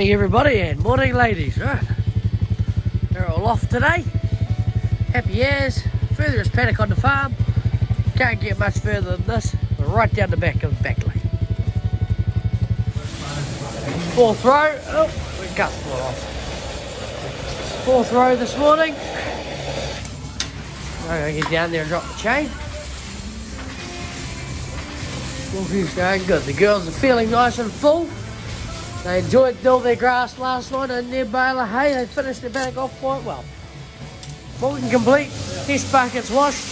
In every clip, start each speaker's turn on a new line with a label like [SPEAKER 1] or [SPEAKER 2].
[SPEAKER 1] Morning everybody and morning ladies, right? They're all off today. Happy as. Furthest paddock on the farm. Can't get much further than this. We're right down the back of the back lane. Fourth row. Oh, we got off. Fourth row this morning. I'm gonna get down there and drop the chain. Wolfie's going good. The girls are feeling nice and full. They enjoyed their grass last night and bale of hay. They finished the back off quite well. Molten complete. Test buckets washed.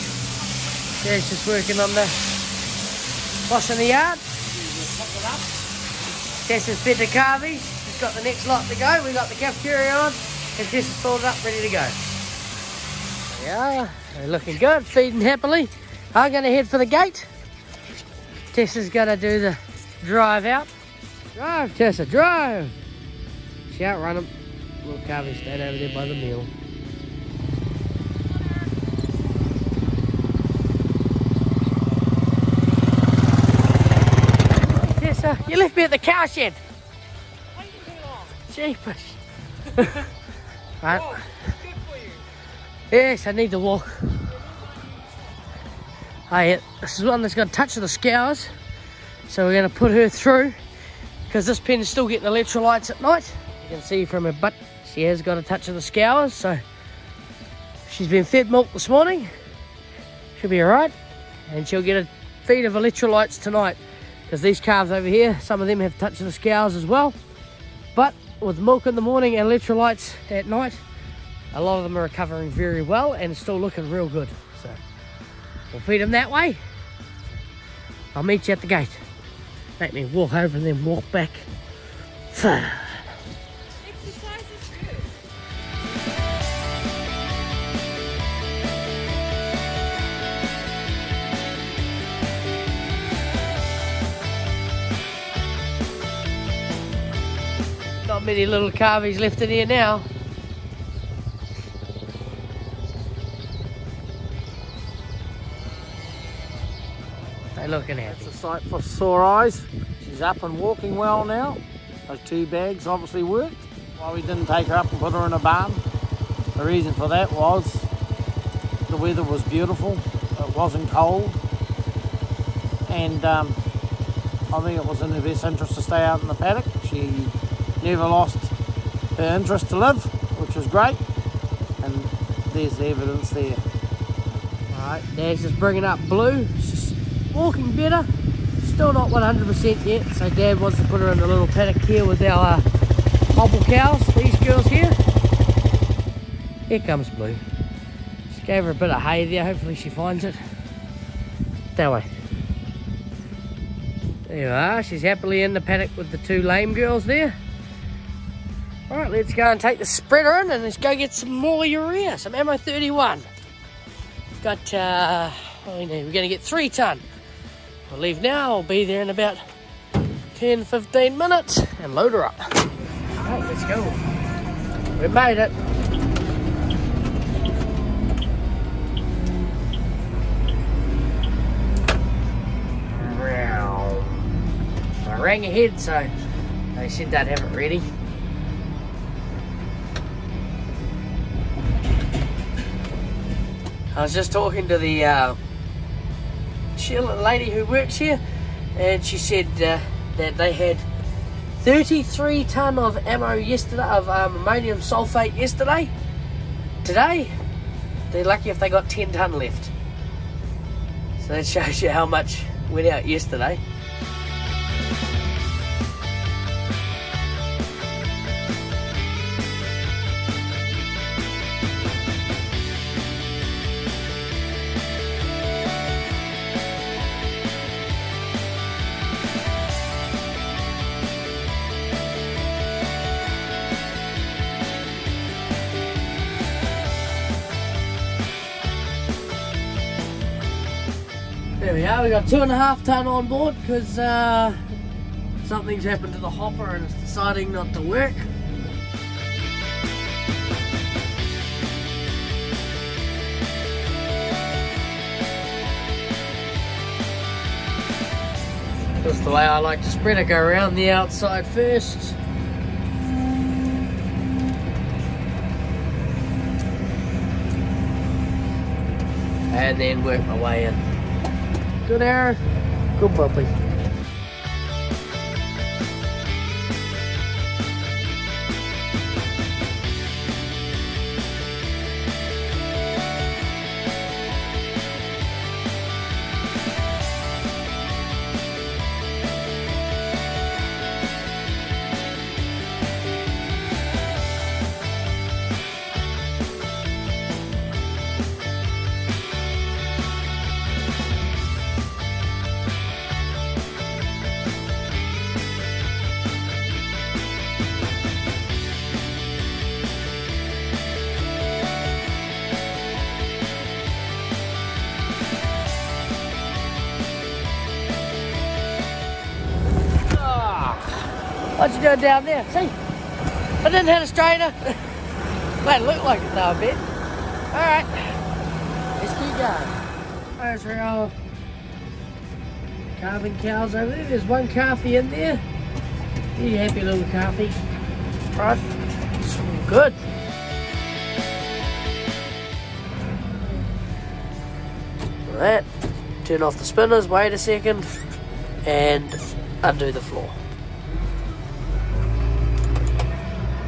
[SPEAKER 1] Dad's just working on the washing the yard. Tess has fed the calvies. She's got the next lot to go. We've got the Calfeteria on and Tess has filled up ready to go. Yeah, they're looking good, feeding happily. I'm going to head for the gate. Tess is going to do the drive out. Drive, Tessa, drive! She outrun him. Little Carvey stayed over there by the mill. Tessa, you left me at the cow shed. Jeepers. right. Yes, I need to walk. Hey, this is one that's got a touch of the scours. So we're going to put her through because this pen is still getting electrolytes at night. You can see from her butt, she has got a touch of the scours. So she's been fed milk this morning. She'll be all right. And she'll get a feed of electrolytes tonight because these calves over here, some of them have touch of the scours as well. But with milk in the morning and electrolytes at night, a lot of them are recovering very well and still looking real good. So we'll feed them that way. I'll meet you at the gate. Make me walk over and then walk back. Not many little calvies left in here now. They're looking happy.
[SPEAKER 2] a sight for sore eyes. She's up and walking well now. Those two bags obviously worked. Why we didn't take her up and put her in a barn. The reason for that was the weather was beautiful. It wasn't cold. And um, I think it was in her best interest to stay out in the paddock. She never lost her interest to live, which was great. And there's the evidence there.
[SPEAKER 1] Alright, Dad's just bringing up Blue. She's walking better. Still not 100% yet, so Dad wants to put her in the little paddock here with our uh, hobble cows, these girls here. Here comes Blue. Just gave her a bit of hay there, hopefully she finds it. That way. There you are, she's happily in the paddock with the two lame girls there. Alright, let's go and take the spreader in and let's go get some more urea, some ammo 31. Got, uh, what do we need? We're going to get three ton. We'll leave now. I'll be there in about 10, 15 minutes and load her up. Right, let's go. We made it. I rang ahead, so they said they'd have it ready. I was just talking to the uh, Sheila lady who works here, and she said uh, that they had 33 ton of ammo yesterday of um, ammonium sulfate yesterday. Today, they're lucky if they got 10 ton left. So that shows you how much went out yesterday. now. We got two and a half ton on board because uh, something's happened to the hopper and it's deciding not to work. That's the way I like to spread it, go around the outside first. And then work my way in. Good arrow, good puppy. You doing down there? See? I didn't have a strainer. Might look like it though a bit. Alright. Let's keep going. There's uh, our calving cows over there. There's one calfie in there. You happy little calfie. Right. Good. That. Turn off the spinners, wait a second, and undo the floor.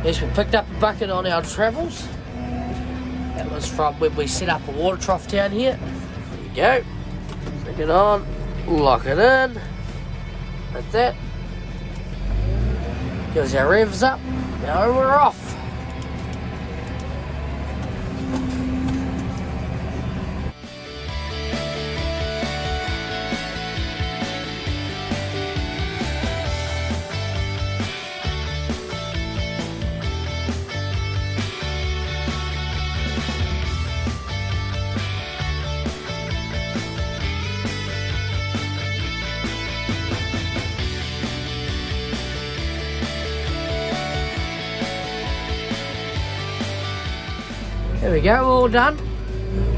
[SPEAKER 1] Yes, we picked up a bucket on our travels. That was from when we set up a water trough down here. There you go. Stick it on, lock it in. Like that. Gives our revs up. Now we're off. We go, all done.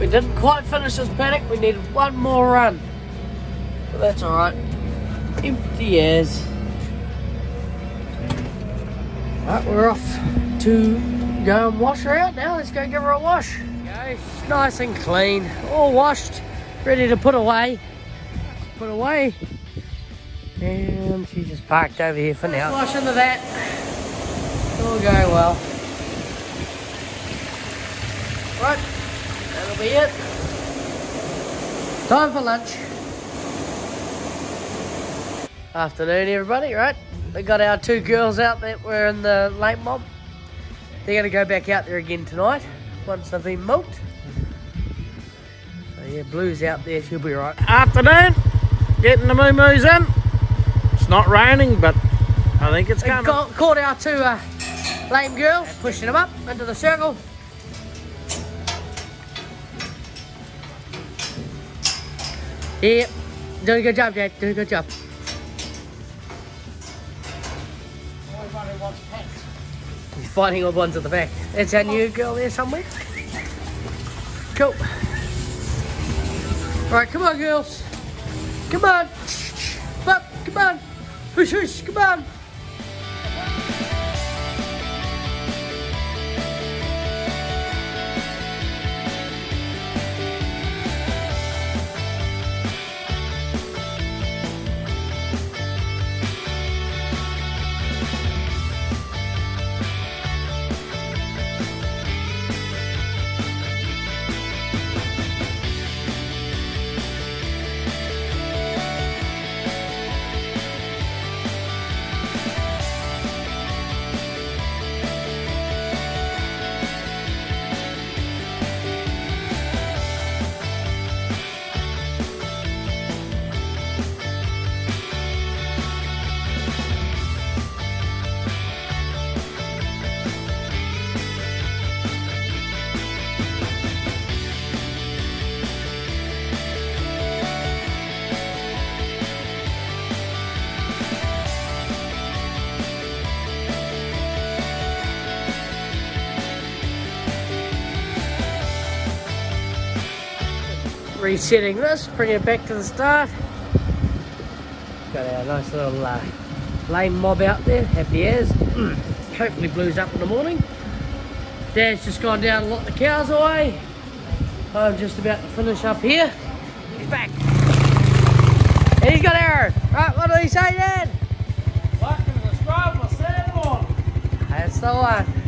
[SPEAKER 1] We didn't quite finish this paddock, we needed one more run. But that's alright. Empty as. Right, we're off to go and wash her out now. Let's go give her a wash. Go. Nice and clean, all washed, ready to put away. Put away. And she's just parked over here for now. Wash into that. All go well. Right, that'll be it. Time for lunch. Afternoon, everybody, right? We got our two girls out that were in the late mob. They're going to go back out there again tonight once they've been milked. So, yeah, Blue's out there, she'll be right.
[SPEAKER 2] Afternoon, getting the moo moos in. It's not raining, but I think it's coming.
[SPEAKER 1] got, caught our two uh, lame girls, pushing them up into the circle. Yep, doing a good job, Dad. Doing a good job. He's fighting the ones at the back. That's our new girl there somewhere. Cool. Alright, come on, girls. Come on. Up, come on. Push, push, come on. Resetting this, bring it back to the start. Got our nice little uh, lame mob out there, happy as. Hopefully Blue's up in the morning. Dad's just gone down and locked the cows away. I'm just about to finish up here. He's back. And he's got arrow. Right, what do he say, Dad?
[SPEAKER 2] Fucking describe my sandlord.
[SPEAKER 1] That's the one.